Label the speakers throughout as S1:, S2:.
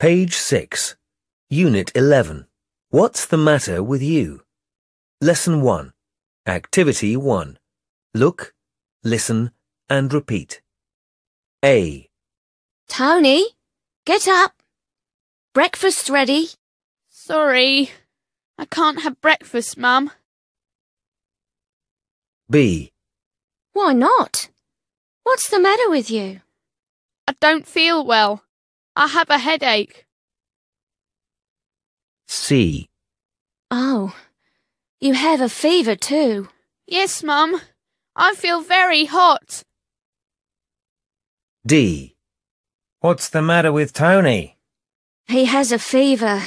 S1: Page 6. Unit 11. What's the matter with you? Lesson 1. Activity 1. Look, listen, and repeat. A,
S2: Tony, get up. Breakfast's ready.
S3: Sorry, I can't have breakfast, Mum.
S1: B,
S2: Why not? What's the matter with you?
S3: I don't feel well. I have a headache.
S1: C,
S2: Oh, you have a fever too.
S3: Yes, Mum. I feel very hot.
S1: D. What's the matter with Tony?
S2: He has a fever.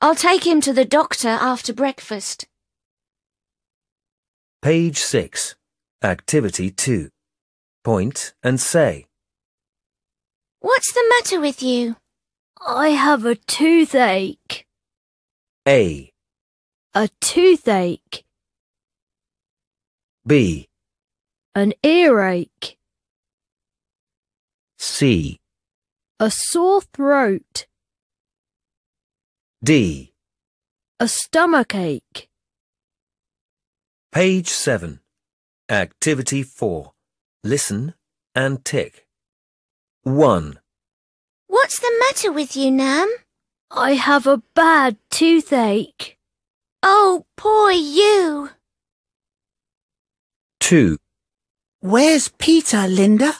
S2: I'll take him to the doctor after breakfast.
S1: Page 6. Activity 2. Point and say.
S2: What's the matter with you?
S4: I have a toothache.
S1: A,
S4: A toothache.
S1: B,
S4: An earache.
S1: C,
S4: A sore throat.
S1: D.
S4: A stomachache.
S1: Page 7. Activity 4. Listen and tick. 1,
S2: What's the matter with you, Nam?
S4: I have a bad toothache.
S2: Oh, poor you.
S1: 2,
S5: Where's Peter, Linda?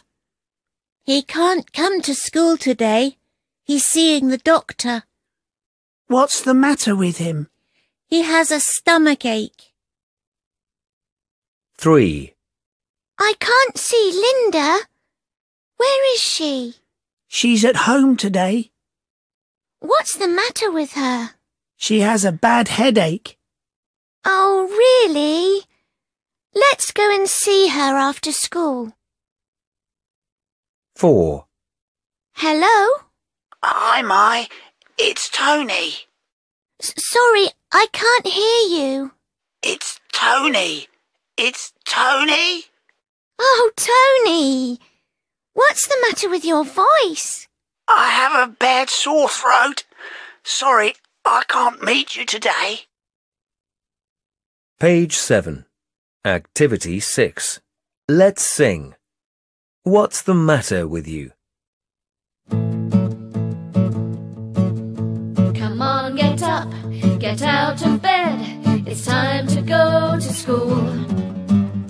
S2: He can't come to school today. He's seeing the doctor.
S5: What's the matter with him?
S2: He has a stomach ache.
S1: 3,
S2: I can't see Linda. Where is she?
S5: She's at home today.
S2: What's the matter with her?
S5: She has a bad headache.
S2: Oh, really? Let's go and see her after school.
S1: 4,
S2: Hello?
S5: Hi, Mai. It's Tony.
S2: S- sorry, I can't hear you.
S5: It's Tony. It's Tony.
S2: Oh, Tony. What's the matter with your voice?
S5: I have a bad sore throat. Sorry, I can't meet you today.
S1: Page 7. Activity 6. Let's sing. What's the matter with you?
S6: Come on, get up, get out of bed. It's time to go to school.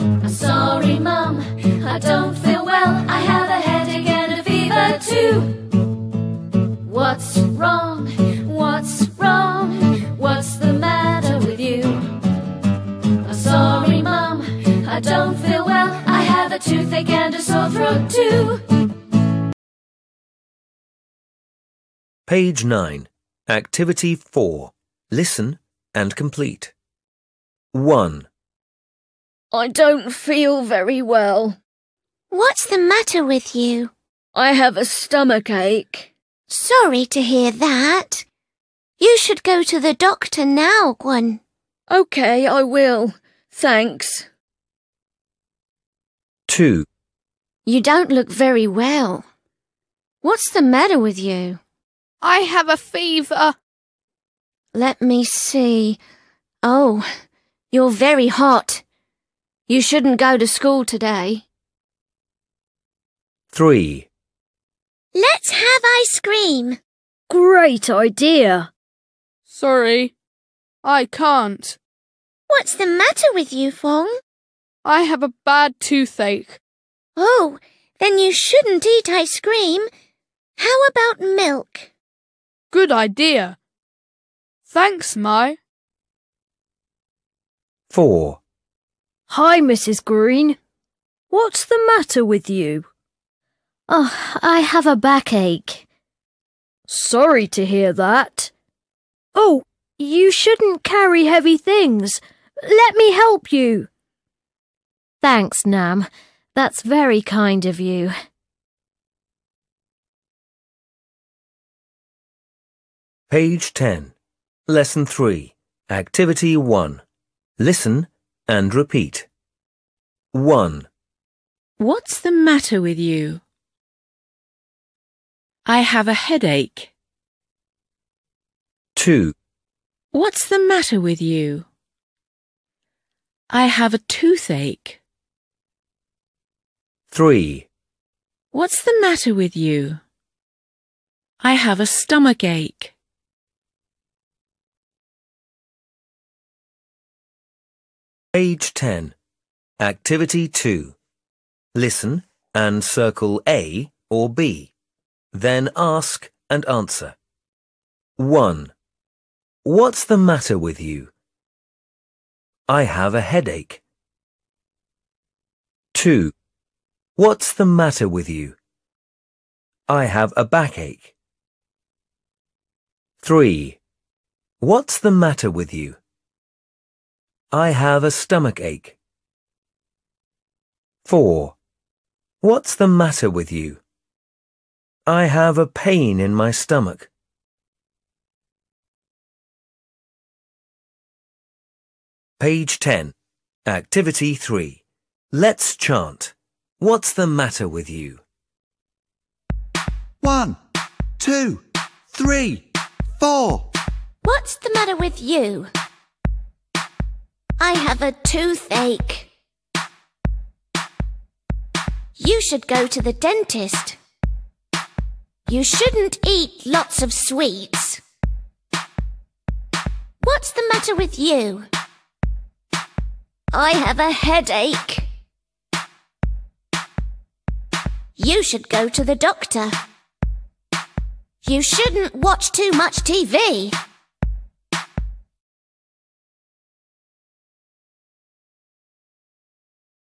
S6: I'm sorry, Mum, I don't feel well. Fever. What's wrong? What's wrong? What's the matter with you? I'm sorry, Mum, I don't feel well. I have a toothache and a sore throat too.
S1: Page 9. Activity 4. Listen and complete. 1,
S4: I don't feel very well.
S2: What's the matter with you?
S4: I have a stomachache.
S2: Sorry to hear that. You should go to the doctor now, Gwen.
S4: Okay, I will. Thanks.
S1: 2,
S2: You don't look very well. What's the matter with you?
S3: I have a fever.
S2: Let me see. Oh, you're very hot. You shouldn't go to school today.
S1: 3,
S2: Let's have ice cream.
S4: Great idea.
S3: Sorry, I can't.
S2: What's the matter with you, Phong?
S3: I have a bad toothache.
S2: Oh, then you shouldn't eat ice cream. How about milk?
S3: Good idea. Thanks, Mai.
S1: 4,
S4: Hi, Mrs. Green. What's the matter with you?
S7: Oh, I have a backache.
S4: Sorry to hear that. Oh, you shouldn't carry heavy things. Let me help you.
S7: Thanks, Nam. That's very kind of you.
S1: Page 10. Lesson 3. Activity 1. Listen and repeat. 1,
S8: What's the matter with you? I have a headache.
S1: 2,
S8: What's the matter with you? I have a toothache.
S1: 3,
S8: What's the matter with you? I have a stomach ache.
S1: Page 10. Activity 2. Listen and circle A or B. Then ask and answer. 1. What's the matter with you? I have a headache. 2. What's the matter with you? I have a backache. 3. What's the matter with you? I have a stomach ache. 4. What's the matter with you? I have a pain in my stomach. Page 10. Activity 3. Let's chant. What's the matter with you?
S9: One, two, three, four.
S2: What's the matter with you? I have a toothache. You should go to the dentist. You shouldn't eat lots of sweets. What's the matter with you? I have a headache. You should go to the doctor. You shouldn't watch too much TV.